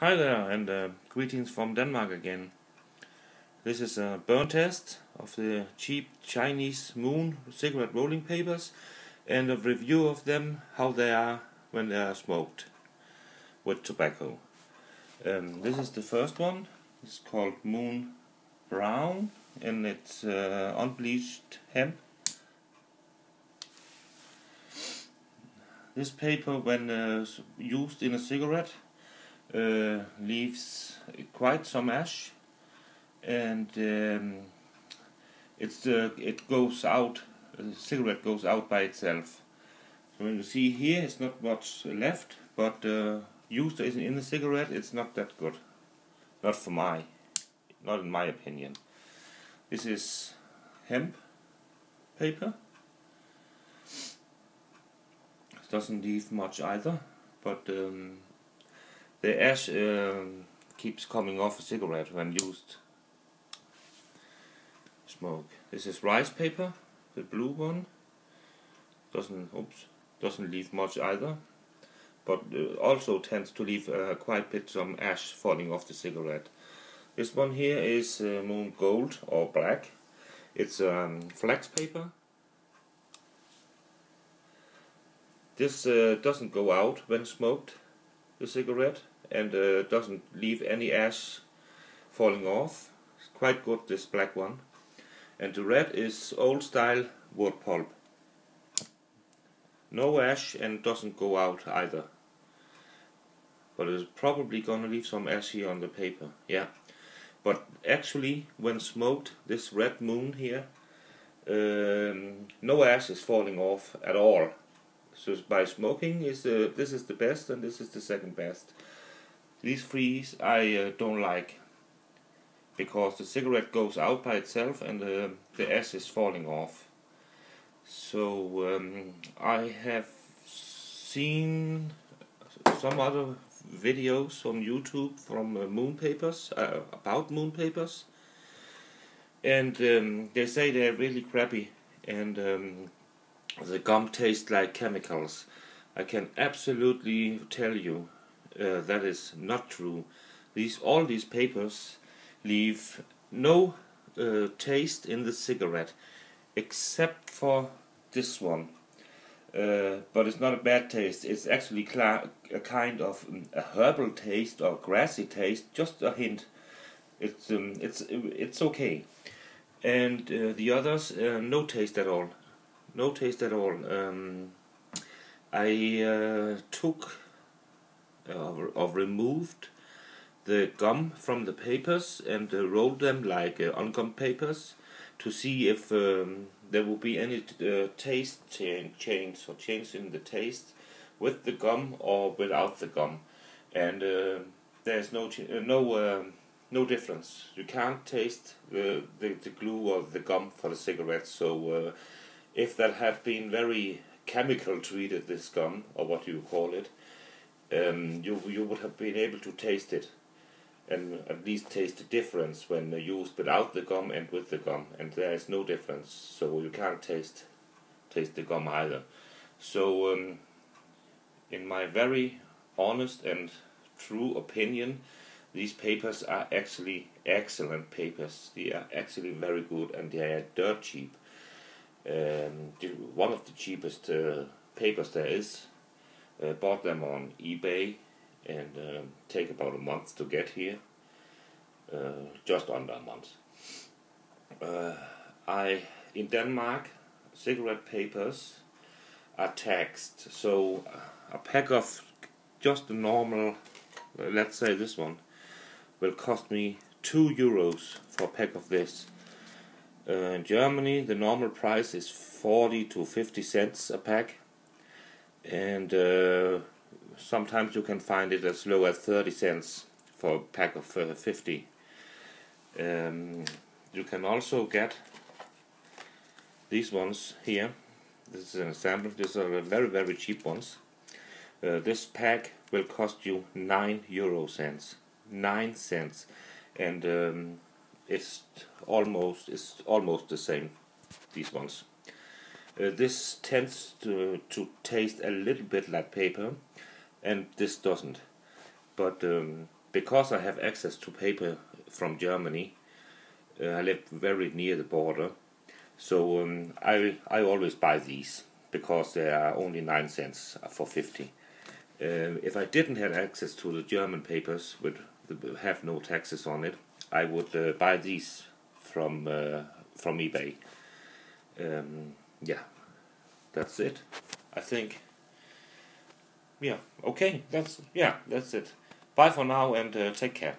Hi there, and uh, greetings from Denmark again. This is a burn test of the cheap Chinese Moon cigarette rolling papers and a review of them, how they are when they are smoked with tobacco. Um, this is the first one. It's called Moon Brown and it's uh, unbleached hemp. This paper, when uh, used in a cigarette, uh, leaves quite some ash and um, it's uh, it goes out the cigarette goes out by itself. So when you see here it's not much left but uh, used in the cigarette it's not that good. Not for my not in my opinion. This is hemp paper. It doesn't leave much either but um, the ash um, keeps coming off a cigarette when used. Smoke. This is rice paper, the blue one. Doesn't oops doesn't leave much either, but uh, also tends to leave uh, quite a bit some ash falling off the cigarette. This one here is uh, moon gold or black. It's um, flax paper. This uh, doesn't go out when smoked the cigarette and uh, doesn't leave any ash falling off. It's quite good this black one. And the red is old style wood pulp. No ash and doesn't go out either. But it's probably gonna leave some ash here on the paper. Yeah. But actually when smoked, this red moon here, um, no ash is falling off at all. So by smoking is the this is the best and this is the second best. These three I uh, don't like because the cigarette goes out by itself and uh, the ash is falling off. So um, I have seen some other videos on YouTube from uh, moon papers uh, about moon papers and um, they say they're really crappy and um, the gum tastes like chemicals. I can absolutely tell you uh, that is not true. These all these papers leave no uh, taste in the cigarette except for this one. Uh, but it's not a bad taste. It's actually a kind of um, a herbal taste or grassy taste. Just a hint. It's um, it's it's okay. And uh, the others, uh, no taste at all no taste at all. Um, I uh, took uh, or removed the gum from the papers and uh, rolled them like uh, ungum papers to see if um, there will be any uh, taste change, or change in the taste with the gum or without the gum, and uh, there's no uh, no um, no difference. You can't taste the, the the glue or the gum for the cigarette, so if that had been very chemical treated, this gum, or what you call it, um, you, you would have been able to taste it and at least taste the difference when used without the gum and with the gum and there is no difference so you can't taste taste the gum either so um, in my very honest and true opinion these papers are actually excellent papers they are actually very good and they are dirt cheap um, one of the cheapest uh, papers there is. Uh, bought them on eBay and um, take about a month to get here. Uh, just under a month. Uh, I in Denmark cigarette papers are taxed, so a pack of just a normal, uh, let's say this one, will cost me two euros for a pack of this uh, in Germany, the normal price is 40 to 50 cents a pack, and uh, sometimes you can find it as low as 30 cents for a pack of uh, 50. Um, you can also get these ones here. This is an example. These are very very cheap ones. Uh, this pack will cost you 9 euro cents. 9 cents. And um, it's almost it's almost the same these ones uh, this tends to to taste a little bit like paper and this doesn't but um, because I have access to paper from Germany, uh, I live very near the border, so um, I I always buy these because they are only nine cents for fifty. Uh, if I didn't have access to the German papers, would have no taxes on it, I would uh, buy these from from eBay. Um, yeah, that's it. I think. Yeah. Okay. That's yeah. That's it. Bye for now and uh, take care.